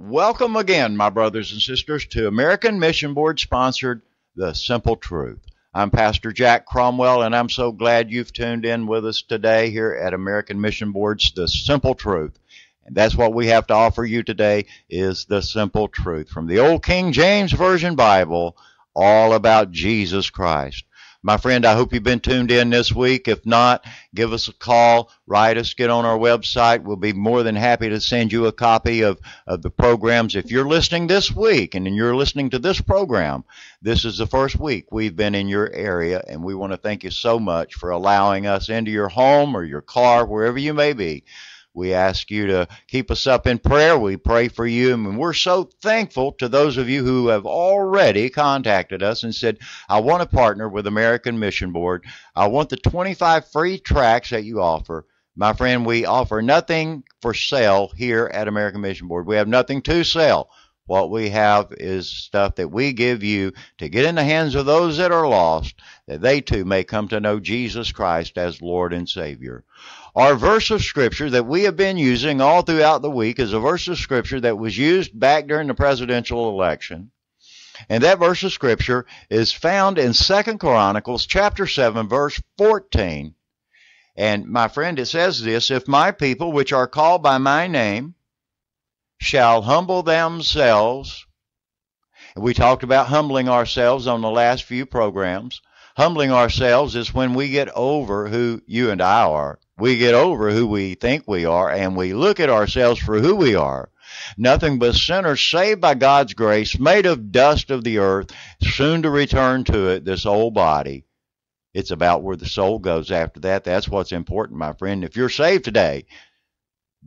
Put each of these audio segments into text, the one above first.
Welcome again, my brothers and sisters, to American Mission Board sponsored The Simple Truth. I'm Pastor Jack Cromwell, and I'm so glad you've tuned in with us today here at American Mission Board's The Simple Truth. And that's what we have to offer you today is the simple truth from the old King James Version Bible, all about Jesus Christ. My friend, I hope you've been tuned in this week. If not, give us a call, write us, get on our website. We'll be more than happy to send you a copy of, of the programs. If you're listening this week and you're listening to this program, this is the first week we've been in your area, and we want to thank you so much for allowing us into your home or your car, wherever you may be. We ask you to keep us up in prayer. We pray for you, and we're so thankful to those of you who have already contacted us and said, I want to partner with American Mission Board. I want the 25 free tracks that you offer. My friend, we offer nothing for sale here at American Mission Board. We have nothing to sell. What we have is stuff that we give you to get in the hands of those that are lost, that they too may come to know Jesus Christ as Lord and Savior. Our verse of scripture that we have been using all throughout the week is a verse of scripture that was used back during the presidential election. And that verse of scripture is found in Second Chronicles chapter 7 verse 14. And my friend, it says this, if my people which are called by my name shall humble themselves, we talked about humbling ourselves on the last few programs. Humbling ourselves is when we get over who you and I are. We get over who we think we are and we look at ourselves for who we are. Nothing but sinners saved by God's grace, made of dust of the earth, soon to return to it, this old body. It's about where the soul goes after that. That's what's important, my friend. If you're saved today,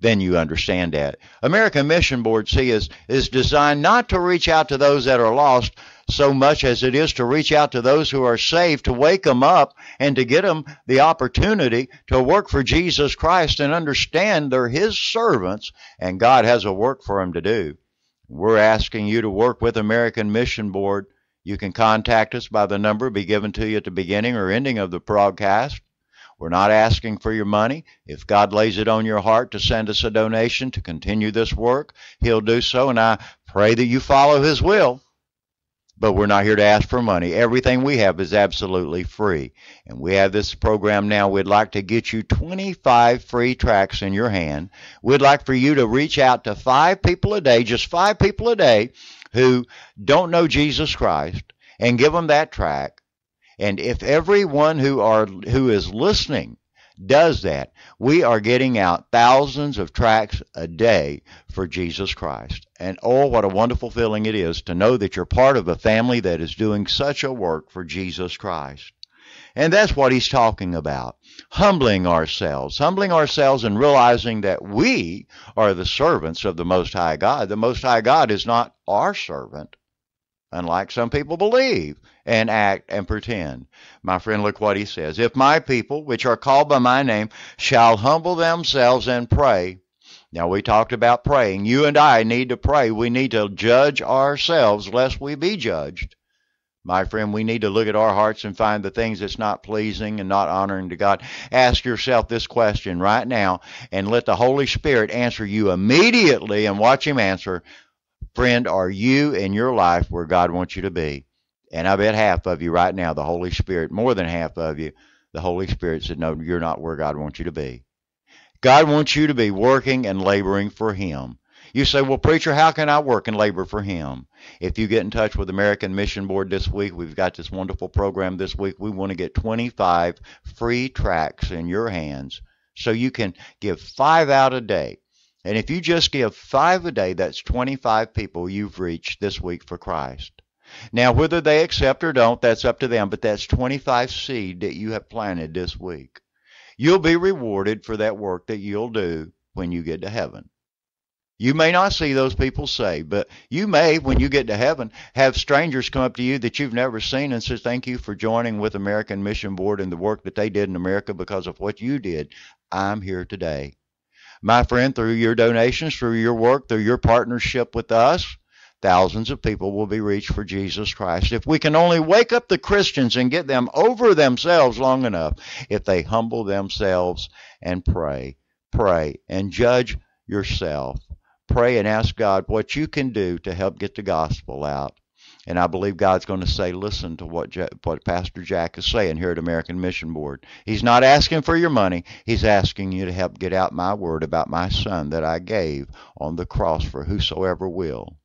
then you understand that. American Mission Board, see, is, is designed not to reach out to those that are lost so much as it is to reach out to those who are saved, to wake them up and to get them the opportunity to work for Jesus Christ and understand they're His servants and God has a work for them to do. We're asking you to work with American Mission Board. You can contact us by the number be given to you at the beginning or ending of the broadcast. We're not asking for your money. If God lays it on your heart to send us a donation to continue this work, He'll do so, and I pray that you follow His will. But we're not here to ask for money. Everything we have is absolutely free. And we have this program now. We'd like to get you 25 free tracks in your hand. We'd like for you to reach out to five people a day, just five people a day, who don't know Jesus Christ, and give them that track and if everyone who are who is listening does that, we are getting out thousands of tracks a day for Jesus Christ. And oh, what a wonderful feeling it is to know that you're part of a family that is doing such a work for Jesus Christ. And that's what he's talking about. Humbling ourselves, humbling ourselves and realizing that we are the servants of the Most High God. The Most High God is not our servant, unlike some people believe and act and pretend. My friend, look what he says. If my people, which are called by my name, shall humble themselves and pray. Now, we talked about praying. You and I need to pray. We need to judge ourselves lest we be judged. My friend, we need to look at our hearts and find the things that's not pleasing and not honoring to God. Ask yourself this question right now and let the Holy Spirit answer you immediately and watch Him answer. Friend, are you in your life where God wants you to be? And I bet half of you right now, the Holy Spirit, more than half of you, the Holy Spirit said, No, you're not where God wants you to be. God wants you to be working and laboring for Him. You say, Well, preacher, how can I work and labor for Him? If you get in touch with American Mission Board this week, we've got this wonderful program this week. We want to get 25 free tracks in your hands so you can give five out a day. And if you just give five a day, that's 25 people you've reached this week for Christ. Now, whether they accept or don't, that's up to them, but that's 25 seed that you have planted this week. You'll be rewarded for that work that you'll do when you get to heaven. You may not see those people saved, but you may, when you get to heaven, have strangers come up to you that you've never seen and say, Thank you for joining with American Mission Board and the work that they did in America because of what you did. I'm here today. My friend, through your donations, through your work, through your partnership with us, thousands of people will be reached for Jesus Christ. If we can only wake up the Christians and get them over themselves long enough, if they humble themselves and pray, pray and judge yourself. pray and ask God what you can do to help get the gospel out. And I believe God's going to say, listen to what, what Pastor Jack is saying here at American Mission Board. He's not asking for your money. He's asking you to help get out my word about my son that I gave on the cross for whosoever will.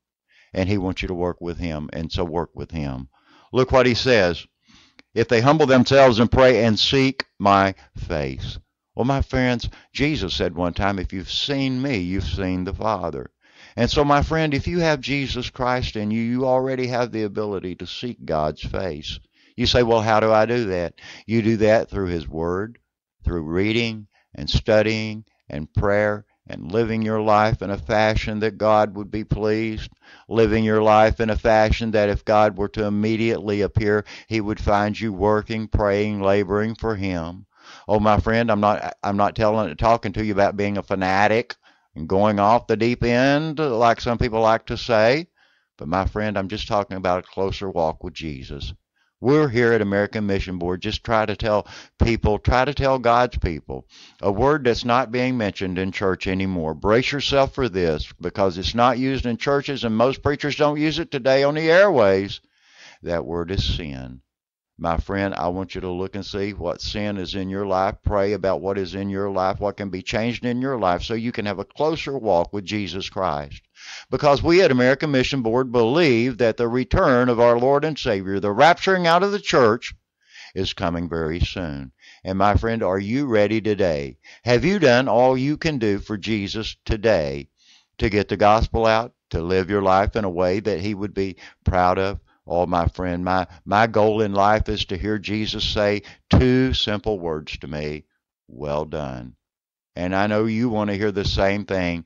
And he wants you to work with him, and so work with him. Look what he says. If they humble themselves and pray and seek my face. Well, my friends, Jesus said one time, if you've seen me, you've seen the Father. And so, my friend, if you have Jesus Christ in you, you already have the ability to seek God's face. You say, well, how do I do that? You do that through His Word, through reading and studying and prayer and living your life in a fashion that God would be pleased, living your life in a fashion that if God were to immediately appear, He would find you working, praying, laboring for Him. Oh, my friend, I'm not I'm not telling talking to you about being a fanatic and going off the deep end, like some people like to say. But my friend, I'm just talking about a closer walk with Jesus. We're here at American Mission Board just try to tell people, try to tell God's people a word that's not being mentioned in church anymore. Brace yourself for this because it's not used in churches and most preachers don't use it today on the airways. That word is sin. My friend, I want you to look and see what sin is in your life. Pray about what is in your life, what can be changed in your life so you can have a closer walk with Jesus Christ. Because we at American Mission Board believe that the return of our Lord and Savior, the rapturing out of the church, is coming very soon. And my friend, are you ready today? Have you done all you can do for Jesus today to get the gospel out, to live your life in a way that he would be proud of? Oh, my friend, my, my goal in life is to hear Jesus say two simple words to me Well done. And I know you want to hear the same thing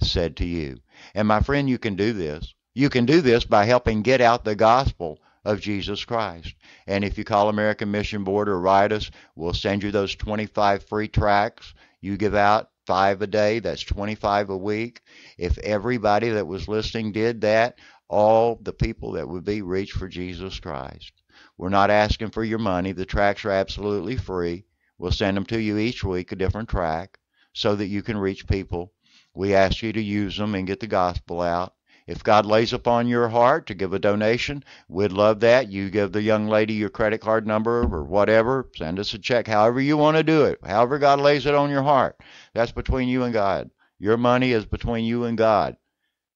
said to you. And my friend, you can do this. You can do this by helping get out the gospel of Jesus Christ. And if you call American Mission Board or write us, we'll send you those 25 free tracts. You give out five a day, that's 25 a week. If everybody that was listening did that, all the people that would be reached for Jesus Christ. We're not asking for your money. The tracks are absolutely free. We'll send them to you each week, a different track, so that you can reach people. We ask you to use them and get the gospel out. If God lays upon your heart to give a donation, we'd love that. You give the young lady your credit card number or whatever. Send us a check, however you want to do it. However God lays it on your heart. That's between you and God. Your money is between you and God.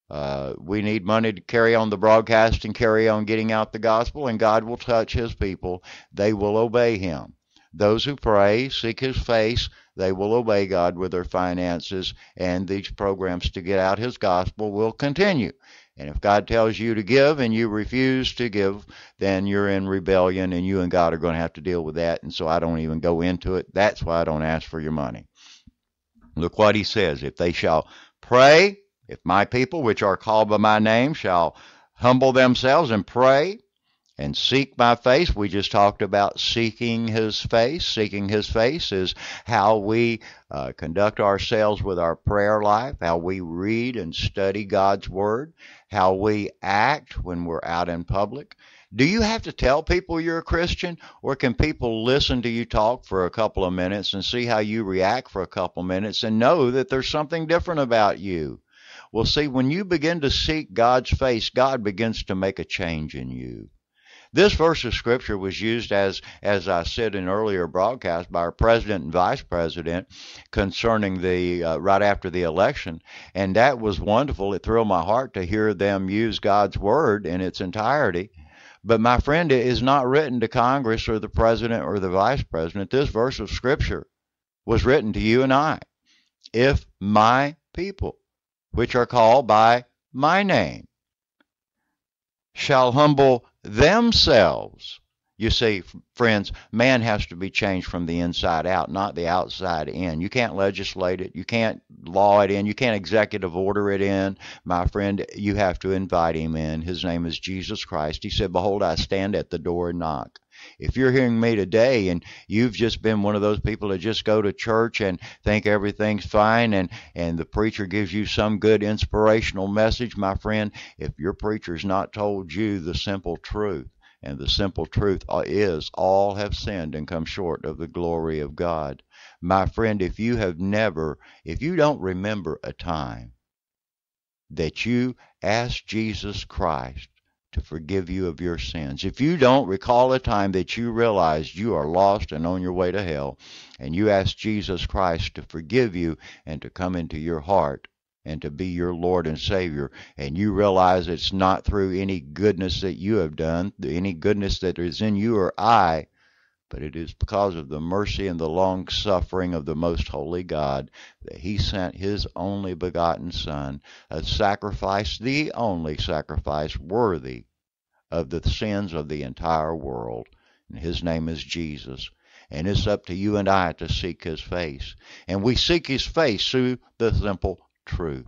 Uh, we need money to carry on the broadcast and carry on getting out the gospel, and God will touch His people. They will obey Him. Those who pray, seek His face, they will obey God with their finances, and these programs to get out His gospel will continue. And if God tells you to give and you refuse to give, then you're in rebellion, and you and God are going to have to deal with that. And so I don't even go into it. That's why I don't ask for your money. Look what He says. If they shall pray, if my people, which are called by my name, shall humble themselves and pray and seek my face, we just talked about seeking his face. Seeking his face is how we uh, conduct ourselves with our prayer life, how we read and study God's word, how we act when we're out in public. Do you have to tell people you're a Christian, or can people listen to you talk for a couple of minutes and see how you react for a couple of minutes and know that there's something different about you? Well, see, when you begin to seek God's face, God begins to make a change in you. This verse of scripture was used as, as I said in earlier broadcast, by our president and vice president concerning the uh, right after the election, and that was wonderful. It thrilled my heart to hear them use God's word in its entirety. But my friend, it is not written to Congress or the president or the vice president. This verse of scripture was written to you and I. If my people which are called by my name, shall humble themselves. You see, friends, man has to be changed from the inside out, not the outside in. You can't legislate it. You can't law it in. You can't executive order it in. My friend, you have to invite him in. His name is Jesus Christ. He said, Behold, I stand at the door and knock. If you're hearing me today and you've just been one of those people that just go to church and think everything's fine and, and the preacher gives you some good inspirational message, my friend, if your preacher's not told you the simple truth, and the simple truth uh, is all have sinned and come short of the glory of God. My friend, if you have never, if you don't remember a time that you asked Jesus Christ to forgive you of your sins. If you don't recall a time that you realized you are lost and on your way to hell, and you ask Jesus Christ to forgive you and to come into your heart and to be your Lord and Savior, and you realize it's not through any goodness that you have done, any goodness that is in you or I, but it is because of the mercy and the long suffering of the most holy God that he sent his only begotten Son, a sacrifice, the only sacrifice worthy of the sins of the entire world. And his name is Jesus. And it's up to you and I to seek his face. And we seek his face through the simple truth,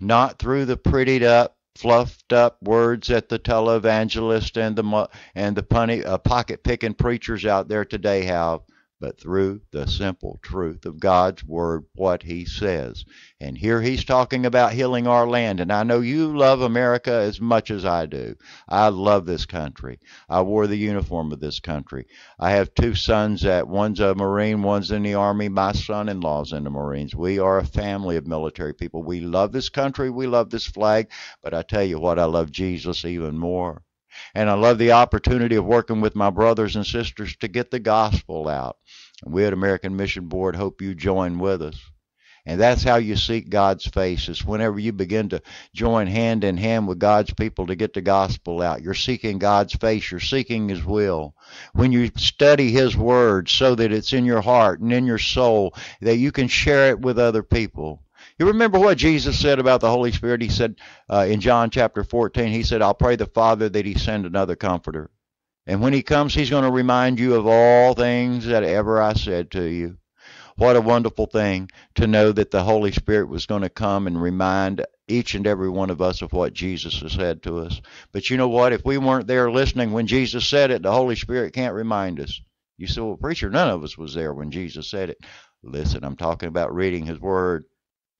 not through the prettied up fluffed up words that the televangelist and the and the punny, uh, pocket picking preachers out there today have, but through the simple truth of God's word, what He says. And here He's talking about healing our land. And I know you love America as much as I do. I love this country. I wore the uniform of this country. I have two sons that one's a Marine, one's in the Army. My son in law's in the Marines. We are a family of military people. We love this country. We love this flag. But I tell you what, I love Jesus even more. And I love the opportunity of working with my brothers and sisters to get the gospel out. We at American Mission Board hope you join with us. And that's how you seek God's face. Is whenever you begin to join hand in hand with God's people to get the gospel out. You're seeking God's face. You're seeking His will. When you study His word so that it's in your heart and in your soul, that you can share it with other people. You remember what Jesus said about the Holy Spirit? He said uh, in John chapter 14, He said, I'll pray the Father that He send another comforter. And when He comes, He's going to remind you of all things that ever I said to you. What a wonderful thing to know that the Holy Spirit was going to come and remind each and every one of us of what Jesus has said to us. But you know what? If we weren't there listening when Jesus said it, the Holy Spirit can't remind us. You say, well, preacher, none of us was there when Jesus said it. Listen, I'm talking about reading His Word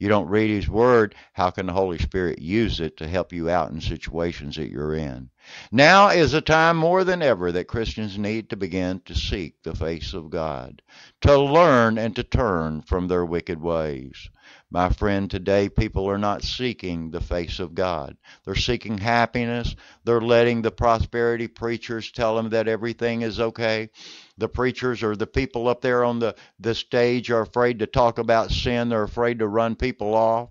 you don't read His Word, how can the Holy Spirit use it to help you out in situations that you're in? Now is a time more than ever that Christians need to begin to seek the face of God, to learn and to turn from their wicked ways. My friend, today people are not seeking the face of God. They're seeking happiness. They're letting the prosperity preachers tell them that everything is okay. The preachers or the people up there on the, the stage are afraid to talk about sin. They're afraid to run people off.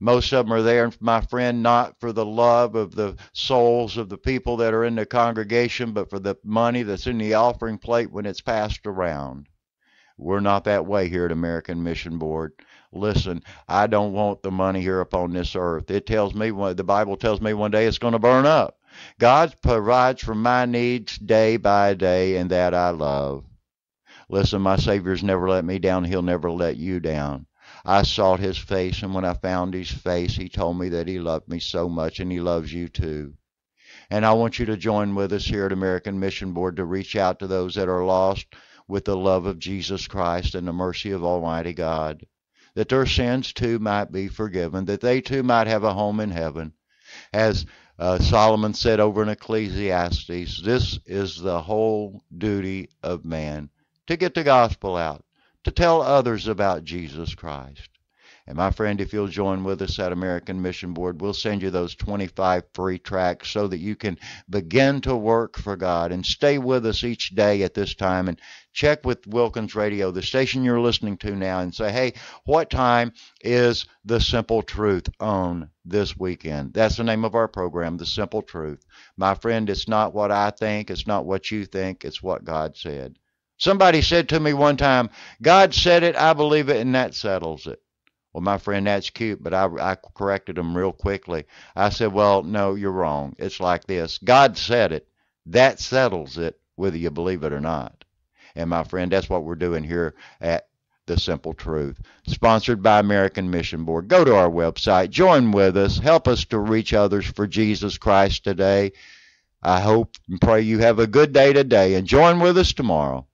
Most of them are there, my friend, not for the love of the souls of the people that are in the congregation, but for the money that's in the offering plate when it's passed around. We're not that way here at American Mission Board listen, I don't want the money here upon this earth. It tells me, the Bible tells me one day it's going to burn up. God provides for my needs day by day, and that I love. Listen, my Savior's never let me down. He'll never let you down. I sought his face, and when I found his face, he told me that he loved me so much, and he loves you too. And I want you to join with us here at American Mission Board to reach out to those that are lost with the love of Jesus Christ and the mercy of Almighty God that their sins too might be forgiven, that they too might have a home in heaven. As uh, Solomon said over in Ecclesiastes, this is the whole duty of man to get the gospel out, to tell others about Jesus Christ. And my friend, if you'll join with us at American Mission Board, we'll send you those 25 free tracks so that you can begin to work for God and stay with us each day at this time and check with Wilkins Radio, the station you're listening to now, and say, hey, what time is The Simple Truth on this weekend? That's the name of our program, The Simple Truth. My friend, it's not what I think, it's not what you think, it's what God said. Somebody said to me one time, God said it, I believe it, and that settles it. Well, my friend, that's cute, but I, I corrected him real quickly. I said, Well, no, you're wrong. It's like this God said it. That settles it, whether you believe it or not. And my friend, that's what we're doing here at The Simple Truth. Sponsored by American Mission Board. Go to our website, join with us, help us to reach others for Jesus Christ today. I hope and pray you have a good day today and join with us tomorrow.